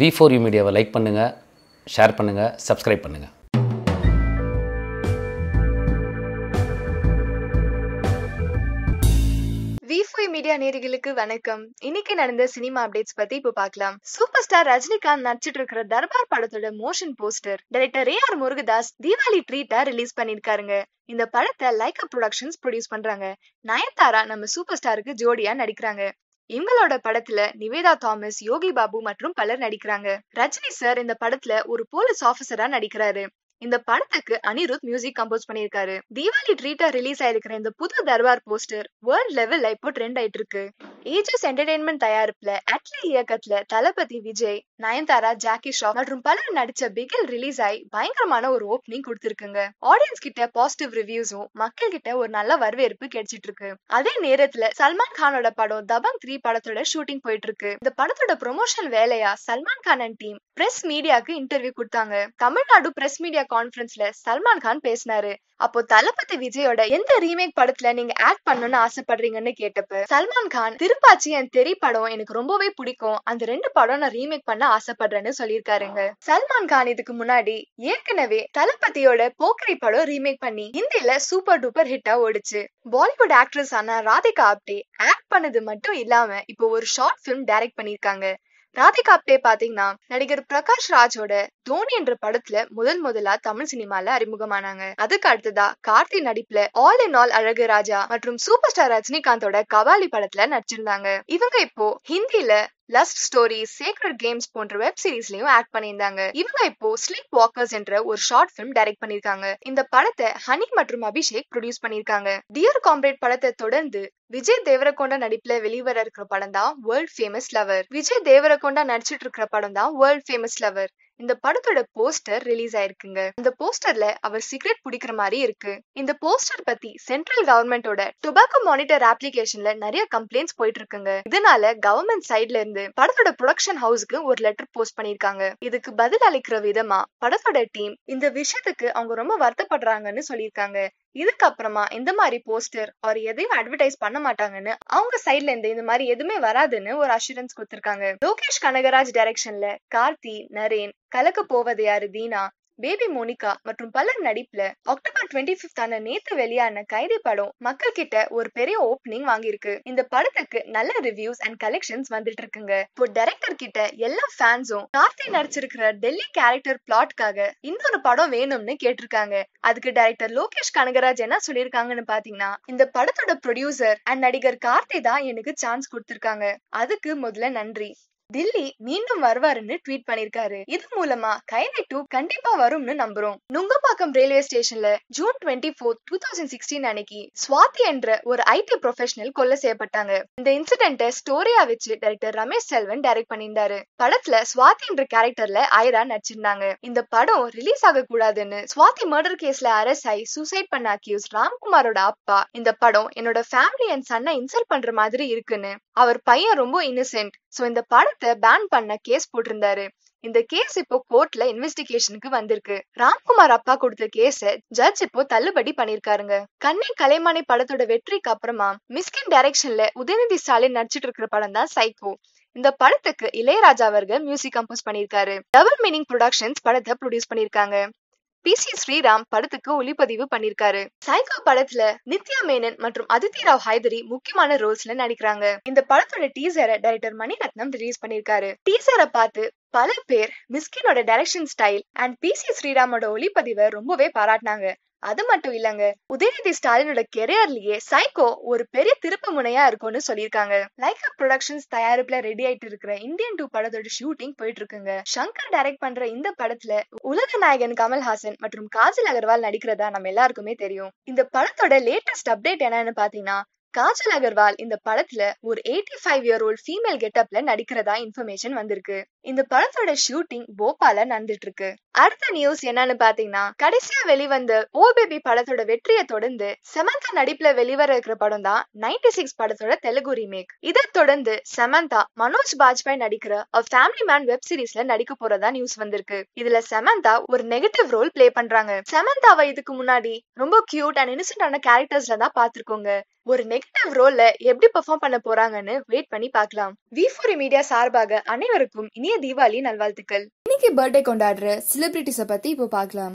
We four you மீடியாவை like பண்ணுங்கள் share பண்ணுங்கள் சப்ஸ்கிரைப் பண்ணுங்கள் வி மீடியா நேர்களுக்கு வணக்கம். இன்னைக்கு நடந்த சினிமா அப்டேட்ஸ் பத்தி இப்ப பாக்கலாம். சூப்பர் ஸ்டார் ரஜினிகாந்த் நடிச்சிட்டு இருக்கிற தர்பார் படத்தோட motion poster director A R Murugadoss Deepavali ட்ரீட்டா release பண்ணிருக்காருங்க. இந்த படத்தை லைக்கா ப்ரொடக்ஷன்ஸ் ப்ரொடியூஸ் பண்றாங்க. நயன்தாரா நம்ம சூப்பர் ஸ்டாருக்கு ஜோடியா நடிக்கிறாங்க. இவங்களோட படத்துல நிவேதா தாமஸ் யோகி பாபு மற்றும் பலர் நடிக்கிறாங்க. ரஜினி சார் இந்த படத்துல ஒரு போலீஸ் ஆபீசரா நடிக்கிறாரு. இந்த படத்துக்கு அனிருத் மியூசிக் கம்போஸ் பண்ணிருக்காரு தீபாவளி ட்ரீட்டா ரிலீஸ் ஆயிருக்கிற இந்த புது தர்பார் போஸ்டர் வேர்ல்ட் லெவல்ல இப்போ ட்ரெண்ட் ஆயிட்டு இருக்கு ஏஜஸ் என்டர்டைன்மெண்ட் தயாரிப்புல அட்லி இயக்கத்துல தளபதி விஜய் நயன்தாரா ஜாக்கி ஷா மற்றும் பலர் நடிச்ச பிகில் ரிலீஸ் ஆகி பயங்கரமான ஒரு ஓப்பனிங் கொடுத்திருக்குங்க. ஆடியன்ஸ் கிட்ட பாசிட்டிவ் ரிவ்யூஸும் மக்கள் கிட்ட ஒரு நல்ல வரவேற்பு கிடைச்சிட்டு இருக்கு அதே நேரத்துல சல்மான் கானோட படம் தபங் த்ரீ படத்தோட ஷூட்டிங் போயிட்டு இருக்கு இந்த படத்தோட ப்ரொமோஷன் வேலையா Salman Khan and team press மீடியாக்கு interview கொடுத்தாங்க. தமிழ்நாடு பிரஸ் மீடியா கான்ஃபரன்ஸ்ல சல்மான் கான் பேசினாரு. அப்போ தளபதி விஜயோட எந்த ரீமேக் படத்துல நீங்க ஆக்ட் பண்ணணும்னு ஆசைப்படுறீங்கன்னு கேட்டப்ப சல்மான் கான் திருப்பாச்சி என் தெரி படம் எனக்கு ரொம்பவே பிடிக்கும். அந்த ரெண்டு படம் நான் ரீமேக் பண்ண ஆசைப்படுறேன்னு சொல்லியிருக்காருங்க. சல்மான் கான் இதுக்கு முன்னாடி ஏற்கனவே தளபதியோட போக்கரி படம் ரீமேக் பண்ணி ஹிந்தில சூப்பர் டூப்பர் ஹிட்டா ஓடிச்சு. பாலிவுட் ஆக்ட்ரஸ் ஆன ராதிகா ஆப்டே ஆக்ட் பண்ணது மட்டும் இல்லாம இப்போ ஒரு ஷார்ட் பிலிம் டைரக்ட் பண்ணிருக்காங்க ராதிகா ஆப்டே பாத்தீங்கன்னா நடிகர் பிரகாஷ் ராஜோட தோனி என்ற படத்துல முதல் முதலா தமிழ் சினிமால அறிமுகமானாங்க. அதுக்கு அடுத்ததா கார்த்தி நடிப்புல ஆல் இன் ஆல் அழகு ராஜா மற்றும் சூப்பர் ஸ்டார் ரஜினிகாந்தோட கவாலி படத்துல நடிச்சிருந்தாங்க. இவங்க இப்போ ஹிந்தில லஸ்ட் ஸ்டோரி சேக்ரட் கேம்ஸ் போன்ற வெப் சீரிஸ்லயும் ஆக்ட் பண்ணியிருந்தாங்க. இவங்க இப்போ ஸ்லீப் வாக்கர்ஸ் என்ற ஒரு ஷார்ட் பிலிம் டைரக்ட் பண்ணிருக்காங்க இந்த படத்தை ஹனி மற்றும் அபிஷேக் ப்ரொடியூஸ் பண்ணிருக்காங்க டியர் காம்ரேட் படத்தை தொடர்ந்து விஜய் தேவரகொண்டா நடிப்புல வெளிவர இருக்கிற படம் தான் world famous lover Vijay Deverakonda நடிச்சிட்டு இருக்கிற படம் தான் வேர்ல்ட் ஃபேமஸ் லவர் இந்த படத்தோட போஸ்டர் ரிலீஸ் ஆயிருக்குங்க. இந்த போஸ்டர்ல அவர் சிகரெட் பிடிக்கிற மாதிரி இருக்கு. இந்த போஸ்டர் பத்தி சென்ட்ரல் கவர்மெண்டோட டொபாக்கோ மானிட்டர் அப்ளிகேஷன்ல நிறைய கம்ப்ளைண்ட்ஸ் போயிட்டு இருக்குங்க. இதனால கவர்மெண்ட் சைட்ல இருந்து படத்தோட ப்ரொடக்ஷன் ஹவுஸ்க்கு ஒரு லெட்டர் போஸ்ட் பண்ணிருக்காங்க இதுக்கு பதில் அளிக்கிற விதமா படத்தோட டீம் இந்த விஷயத்துக்கு அவங்க ரொம்ப வருத்தப்படுறாங்கன்னு சொல்லியிருக்காங்க. இதுக்கப்புறமா இந்த மாதிரி போஸ்டர் அவர் எதையும் அட்வர்டைஸ் பண்ண மாட்டாங்கன்னு அவங்க சைட்ல இருந்து இந்த மாதிரி எதுவுமே வராதுன்னு ஒரு அஷூரன்ஸ் கொடுத்திருக்காங்க. லோகேஷ் கனகராஜ் டைரக்ஷன்ல கார்த்தி நரேன் கலக்க போவது யாரு? தீனா. பேபி மோனிகா மற்றும் பலர் நடிப்புல அக்டோபர் டுவெண்ட்டி பிப்த் ஆன நேத்து வெளியான கைதி படம் மக்கள் கிட்ட ஒரு பெரிய ஓப்பனிங் வாங்கியிருக்கு. இந்த படத்துக்கு நல்ல ரிவ்யூஸ் அண்ட் கலெக்ஷன்ஸ் வந்துட்டு இருக்குங்க இப்போ டைரக்டர் கிட்ட எல்லா ஃபேன்ஸும் கார்த்தி நடிச்சிருக்கிற டெல்லி கேரக்டர் பிளாட்காக இன்னொரு படம் வேணும்னு கேட்டிருக்காங்க. அதுக்கு டைரக்டர் லோகேஷ் கனகராஜ் என்ன சொல்லியிருக்காங்கன்னு பாத்தீங்கன்னா இந்த படத்தோட ப்ரொடியூசர் அண்ட் நடிகர் கார்த்தி தான் எனக்கு சான்ஸ் கொடுத்திருக்காங்க. அதுக்கு முதல்ல நன்றி. தில்லி மீண்டும் வருவாருன்னு ட்வீட் பண்ணிருக்காரு. இது மூலமா கைதி டூ கண்டிப்பா வரும்னு நம்புறோம். நுங்கம்பாக்கம் ரயில்வே ஸ்டேஷன்ல June twenty four two thousand sixteen அன்னைக்கு ஸ்வாதி என்ற ஒரு ஐடி ப்ரொஃபஷனல் கொல்ல செய்யப்பட்டாங்க. இந்த இன்சிடென்ட்டை ஸ்டோரியா வச்சு டைரக்டர் ரமேஷ் செல்வன் டைரக்ட் பண்ணியிருந்தாரு. படத்துல ஸ்வாதி என்ற கேரக்டர்ல ஐரா நடிச்சிருந்தாங்க. இந்த படம் ரிலீஸ் ஆக கூடாதுன்னு சுவாதி மர்டர் கேஸ்ல அரெஸ்ட் ஆகி சூசைட் பண்ண அக்யூஸ் ராம்குமாரோட அப்பா. இந்த படம் என்னோட ஃபேமிலி அண்ட் சன்னை இன்சல்ட் பண்ற மாதிரி இருக்குன்னு. அவர் பையன் ரொம்ப இன்னசென்ட் சோ இந்த படம் படத்தை பேன் பண்ண கேஸ் போட்டிருந்தாரு. இந்த கேஸ் இப்போ கோர்ட்ல இன்வெஸ்டிகேஷனுக்கு வந்திருக்கு. ராம்குமார் அப்பா கொடுத்த கேஸ ஜட்ஜ் இப்போ தள்ளுபடி பண்ணிருக்காருங்க. கண்ணை கலைமானி படத்தோட வெற்றிக்கு அப்புறமா மிஸ்கின் டைரக்ஷன்ல உதயநிதி ஸ்டாலின் நடிச்சிட்டு இருக்கிற படம் தான் சைக்கோ இந்த படத்துக்கு இளையராஜா அவர்கள் மியூசிக் கம்போஸ் பண்ணிருக்காரு. டபுள் மீனிங் ப்ரொடக்ஷன்ஸ் படத்தை ப்ரொடியூஸ் பண்ணிருக்காங்க. பி. சி. ஸ்ரீராம் படத்துக்கு ஒளிப்பதிவு பண்ணிருக்காரு. சைக்கோ படத்துல நித்யா மேனன் மற்றும் அதித்தி ராவ் ஹைதரி முக்கியமான ரோல்ஸ்ல நடிக்கிறாங்க. இந்த படத்தோட டீசரை டைரக்டர் மணிரத்னம் ரிலீஸ் பண்ணிருக்காரு. டீசரை பார்த்து பல பேர் மிஸ்கினோட direction style and P C ஸ்ரீராமோட ஒளிப்பதிவை ரொம்பவே பாராட்டினாங்க. அது மட்டும் இல்லங்க. உதயநிதி ஸ்டாலினோட கெரியர்லயே சைக்கோ ஒரு பெரிய திருப்பு முனையா இருக்கும்னு சொல்லியிருக்காங்க. லைகா ப்ரொடக்ஷன்ஸ் தயாரிப்புல ரெடி ஆயிட்டு இருக்கிற இந்தியன் டூ படத்தோட ஷூட்டிங் போயிட்டு இருக்குங்க சங்கர் டைரக்ட் பண்ற இந்த படத்துல உலக நாயகன் கமல்ஹாசன் மற்றும் காஜல் அகர்வால் நடிக்கிறதா நம்ம எல்லாருக்குமே தெரியும். இந்த படத்தோட லேட்டஸ்ட் அப்டேட் என்னன்னு பாத்தீங்கன்னா காஜல் அகர்வால் இந்த படத்துல ஒரு eighty five year old female கெட்டப்ல நடிக்கிறதா இன்ஃபர்மேஷன் வந்திருக்கு. இந்த படத்தோட ஷூட்டிங் போபால நடந்துட்டு இருக்கு அடுத்த நியூஸ் என்னன்னு பாத்தீங்கன்னா கடைசியா வெளிவந்த ஓ பேபி படத்தோட வெற்றியை தொடர்ந்து சமந்தா நடிப்புல வெளிவர இருக்கிற படம் தான் நைன்டி சிக்ஸ் படத்தோட தெலுங்கு ரீமேக் இதை தொடர்ந்து சமந்தா மனோஜ் பாஜ்பாய் நடிக்கிற அ ஃபேமிலி மேன் வெப் சீரிஸ்ல நடிக்க போறதா நியூஸ் வந்திருக்கு. இதுல சமந்தா ஒரு நெகட்டிவ் ரோல் பிளே பண்றாங்க. சமந்தாவை இதுக்கு முன்னாடி ரொம்ப கியூட் அண்ட் இன்னசென்டான கேரக்டர்ஸ்ல தான் பாத்திருக்கோங்க. ஒரு நெகட்டிவ் ரோல்ல எப்படி பெர்ஃபார்ம் பண்ண போறாங்கன்னு வெயிட் பண்ணி பார்க்கலாம். வி ஃபோர் மீடியா சார்பாக அனைவருக்கும் இனி இனிய தீபாவளி நல்வாழ்த்துக்கள். இன்னைக்கு பர்த்டே கொண்டாடுற செலிபிரிட்டிஸ பத்தி இப்போ பார்க்கலாம்.